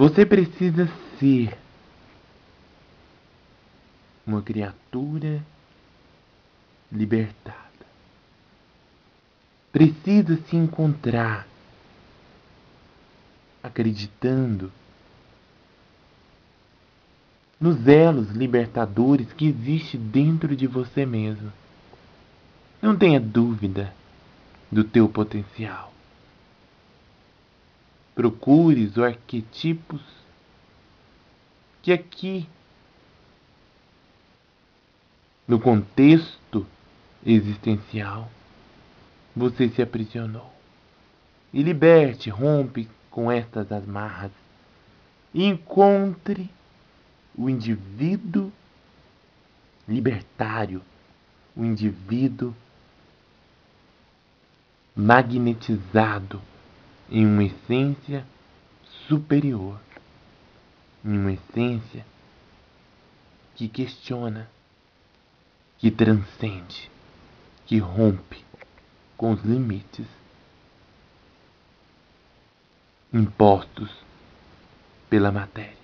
Você precisa ser uma criatura libertada. Precisa se encontrar acreditando nos elos libertadores que existe dentro de você mesmo. Não tenha dúvida do teu potencial. Procure os arquetipos que aqui, no contexto existencial, você se aprisionou. E liberte, rompe com estas amarras. E encontre o indivíduo libertário, o indivíduo magnetizado em uma essência superior, em uma essência que questiona, que transcende, que rompe com os limites impostos pela matéria.